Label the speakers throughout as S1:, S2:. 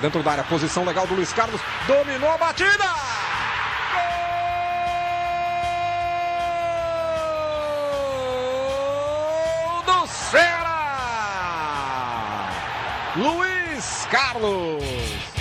S1: Dentro da área, posição legal do Luiz Carlos. Dominou a batida! Luiz Carlos!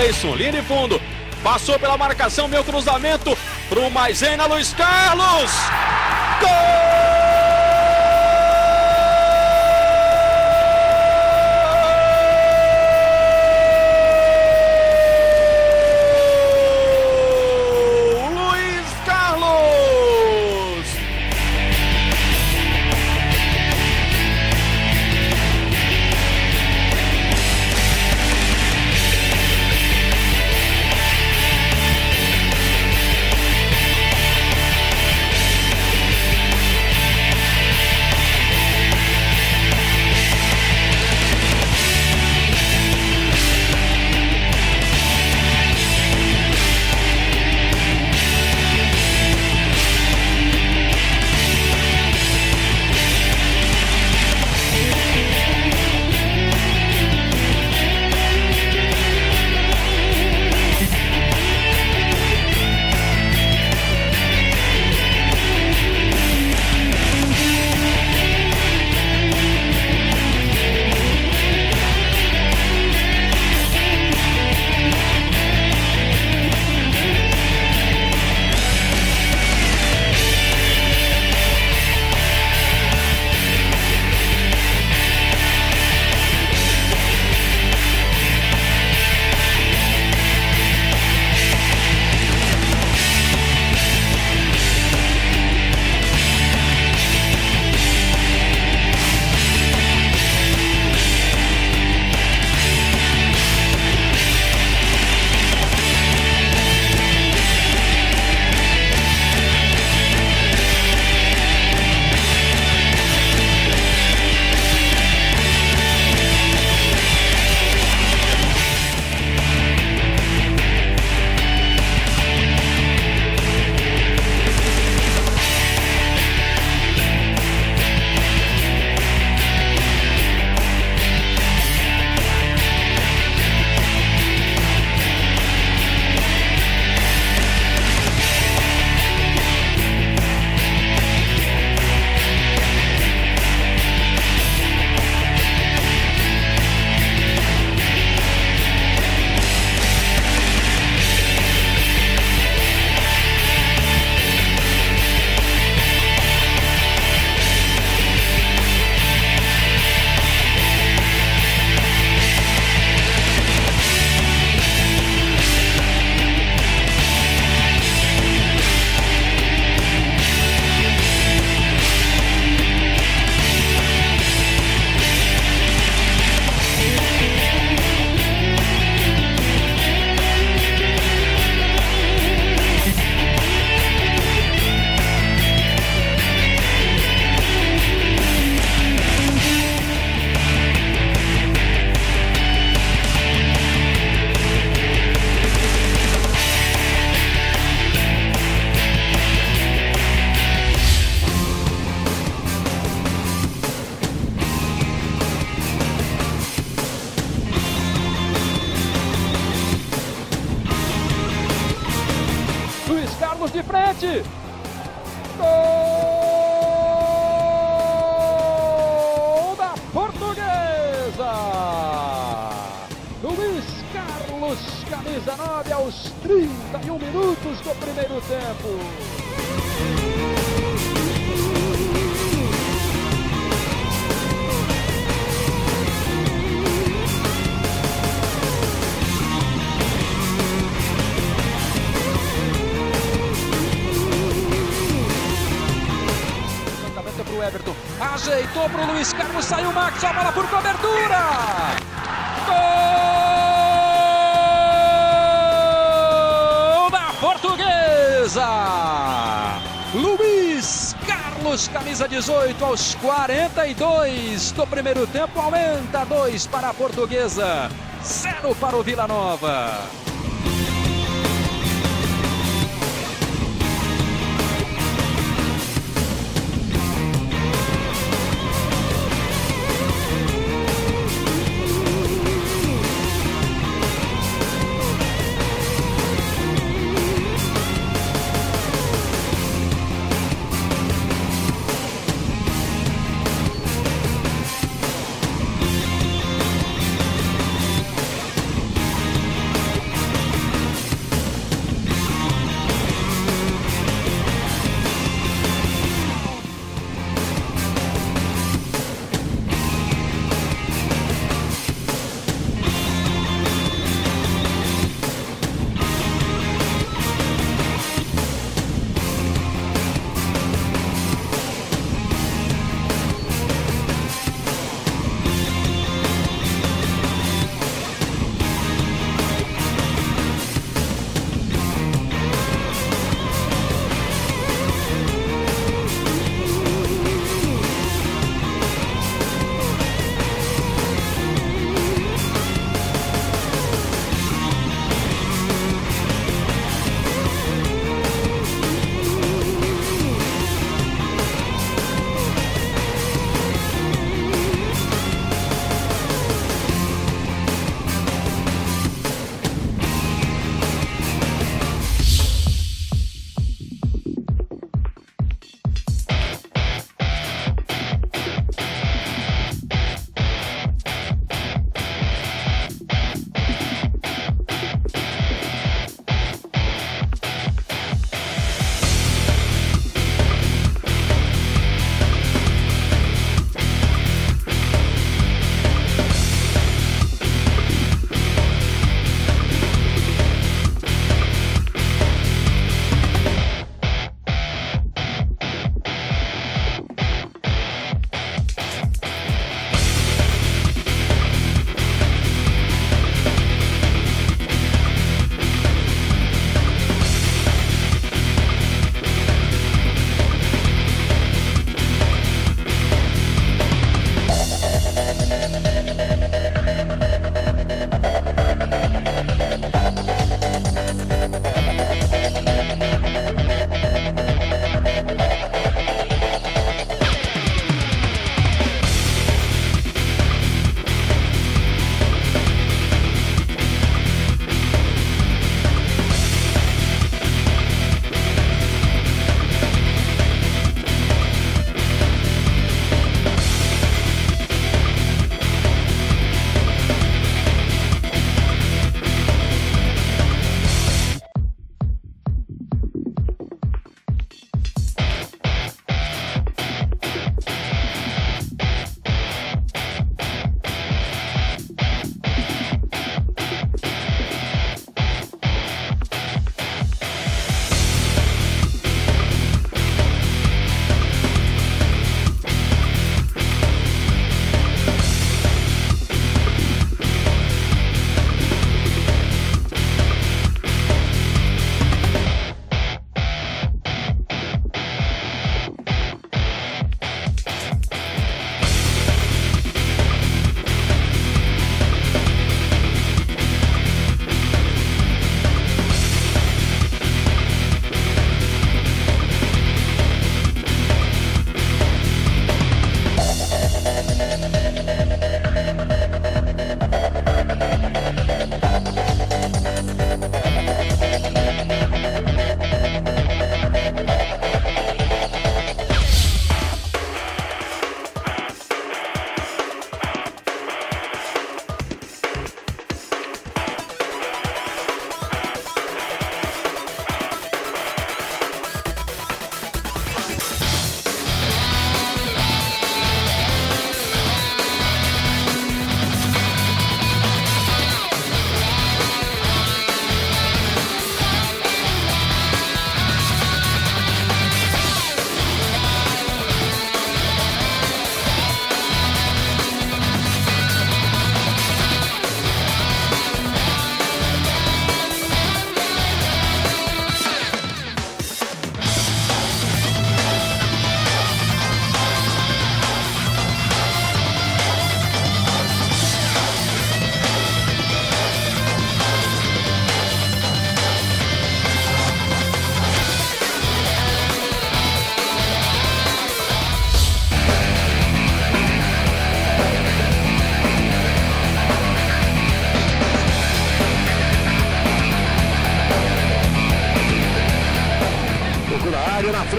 S2: Cleison, linha de fundo. Passou pela marcação, meu cruzamento pro Maisena, Luiz Carlos. Gol!
S3: Frente. Gol da Portuguesa. Luiz Carlos, camisa 9, aos 31 minutos do primeiro tempo. Ajeitou pro Luiz Carlos. Saiu o Max. A bola por cobertura. Gol da Portuguesa. Luiz Carlos, camisa 18, aos 42 do primeiro tempo. Aumenta 2 para a Portuguesa. 0 para o Vila Nova.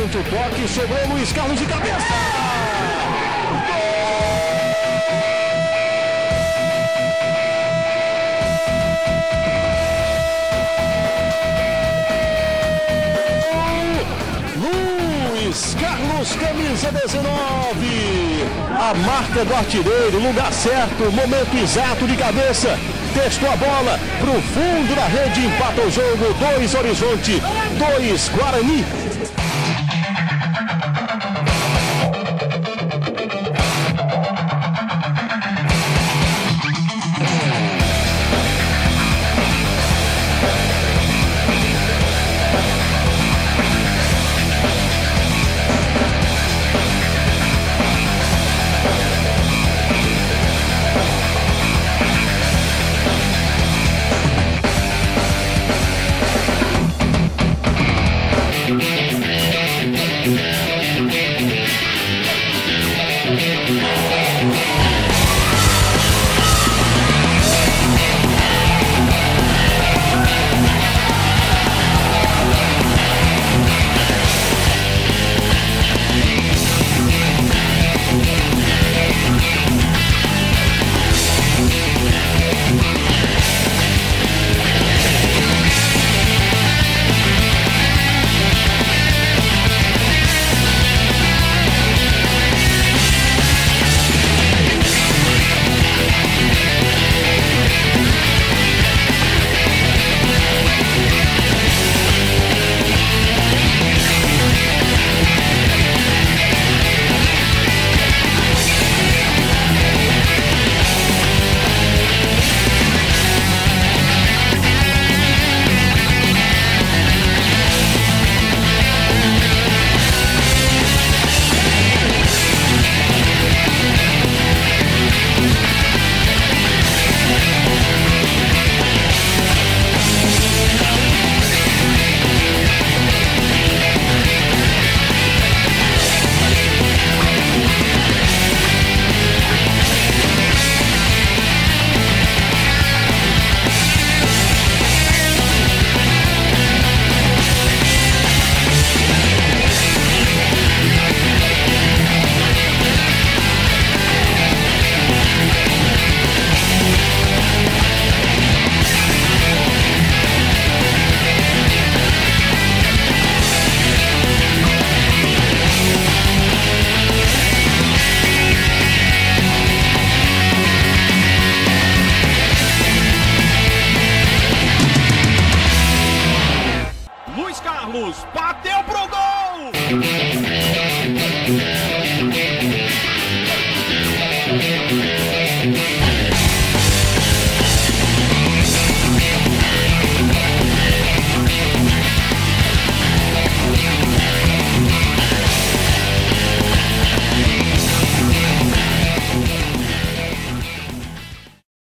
S3: Tente o toque, sobrou Luiz Carlos de cabeça! Luiz Carlos, camisa 19. A marca do artilheiro, lugar certo, momento exato de cabeça. Testou a bola para o fundo da rede, empata o jogo. 2 Horizonte, 2 Guarani.
S2: Thank you. Luiz Carlos